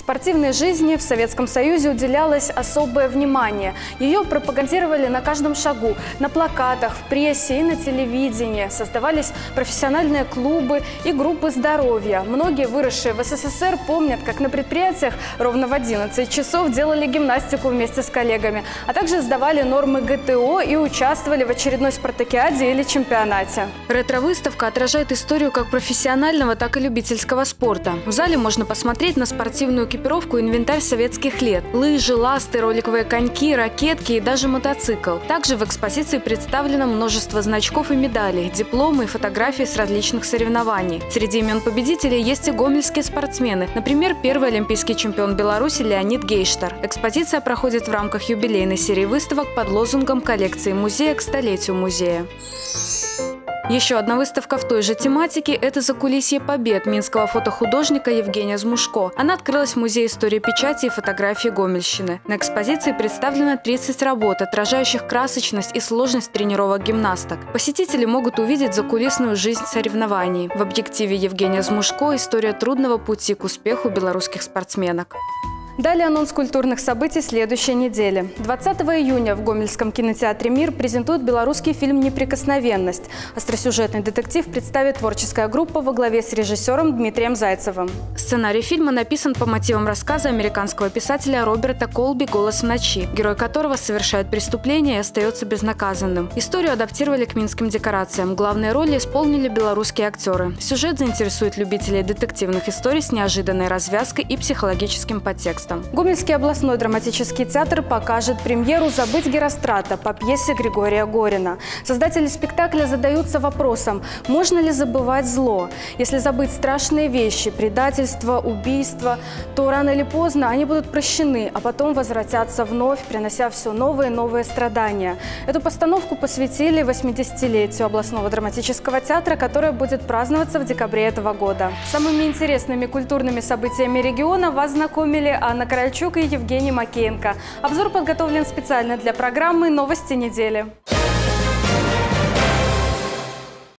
Спортивной жизни в Советском Союзе уделялось особое внимание. Ее пропагандировали на каждом шагу, на плакатах, в прессе и на телевидении. Создавались профессиональные клубы и группы здоровья. Многие, выросшие в СССР, помнят, как на предприятиях ровно в 11 часов делали гимнастику вместе с коллегами, а также сдавали нормы ГТО и участвовали в очередной спартакиаде или чемпионате. Ретро-выставка отражает историю как профессионального, так и любительского спорта. В зале можно посмотреть на спортивную экипировку инвентарь советских лет. Лыжи, ласты, роликовые коньки, ракетки и даже мотоцикл. Также в экспозиции представлено множество значков и медалей, дипломы и фотографии с различных соревнований. Среди имен победителей есть и гомельские спортсмены. Например, первый олимпийский чемпион Беларуси Леонид Гейштар. Экспозиция проходит в рамках юбилейной серии выставок под лозунгом коллекции музея к столетию музея. Еще одна выставка в той же тематике – это «Закулисье побед» минского фотохудожника Евгения Змушко. Она открылась в Музее истории печати и фотографии Гомельщины. На экспозиции представлено 30 работ, отражающих красочность и сложность тренировок гимнасток. Посетители могут увидеть закулисную жизнь соревнований. В объективе Евгения Змушко – история трудного пути к успеху белорусских спортсменок. Далее анонс культурных событий следующей недели. 20 июня в Гомельском кинотеатре «Мир» презентуют белорусский фильм «Неприкосновенность». Остросюжетный детектив представит творческая группа во главе с режиссером Дмитрием Зайцевым. Сценарий фильма написан по мотивам рассказа американского писателя Роберта Колби «Голос в ночи», герой которого совершает преступление и остается безнаказанным. Историю адаптировали к минским декорациям. Главные роли исполнили белорусские актеры. Сюжет заинтересует любителей детективных историй с неожиданной развязкой и психологическим подтекстом текстом. Гомельский областной драматический театр покажет премьеру «Забыть Герострата» по пьесе Григория Горина. Создатели спектакля задаются вопросом, можно ли забывать зло? Если забыть страшные вещи, предательство, убийство, то рано или поздно они будут прощены, а потом возвратятся вновь, принося все новые и новые страдания. Эту постановку посвятили 80-летию областного драматического театра, которое будет праздноваться в декабре этого года. Самыми интересными культурными событиями региона вас знакомили Анна Корольчук и Евгений Макеенко. Обзор подготовлен специально для программы «Новости недели».